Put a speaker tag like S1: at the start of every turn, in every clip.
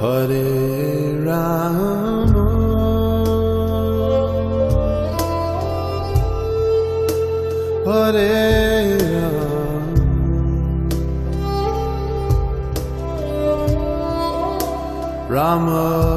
S1: Hare Rama. Hare Rama. Rama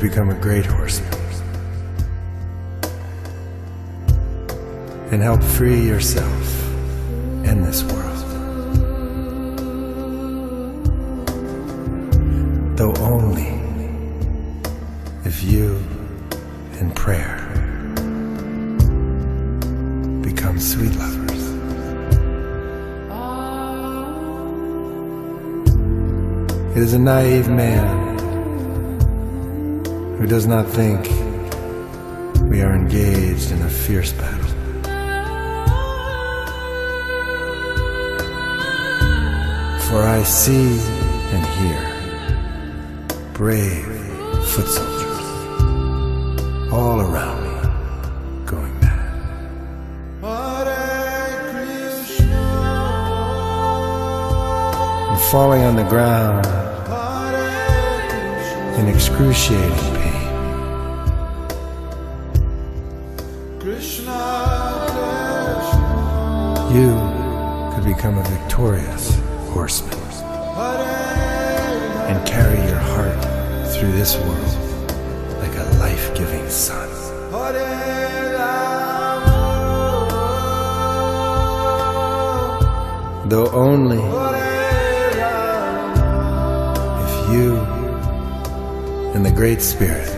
S1: become a great horseman and help free yourself and this world. Though only if you in prayer become sweet lovers. It is a naive man who does not think we are engaged in a fierce battle. For I see and hear brave foot soldiers all around me going mad. I'm falling on the ground in excruciating You could become a victorious horseman and carry your heart through this world like a life giving sun. Though only if you and the Great Spirit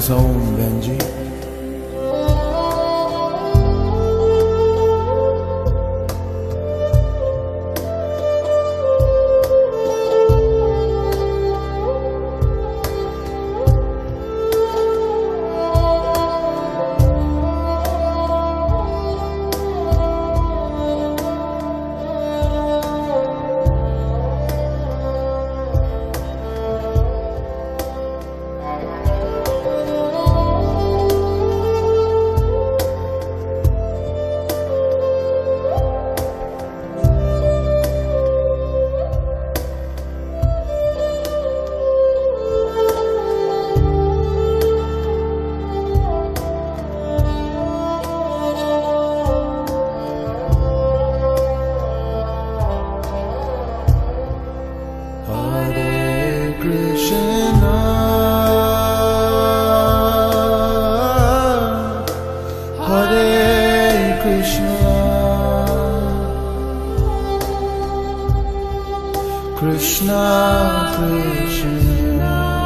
S1: Take us Krishna. Krishna Krishna.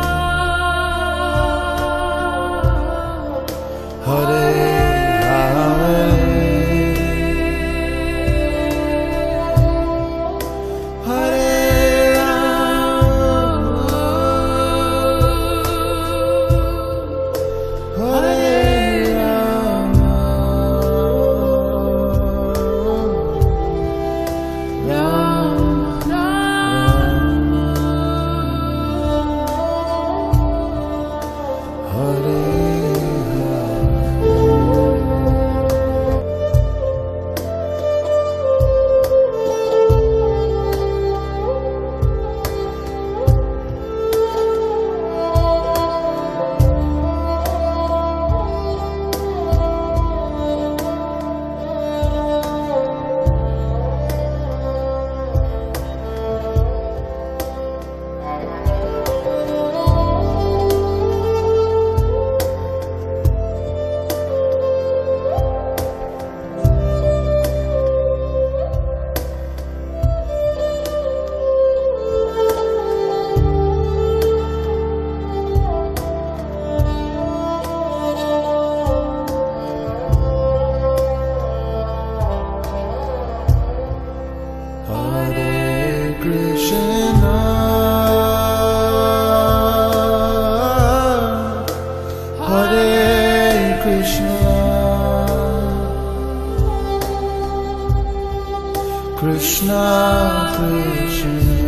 S1: Krishna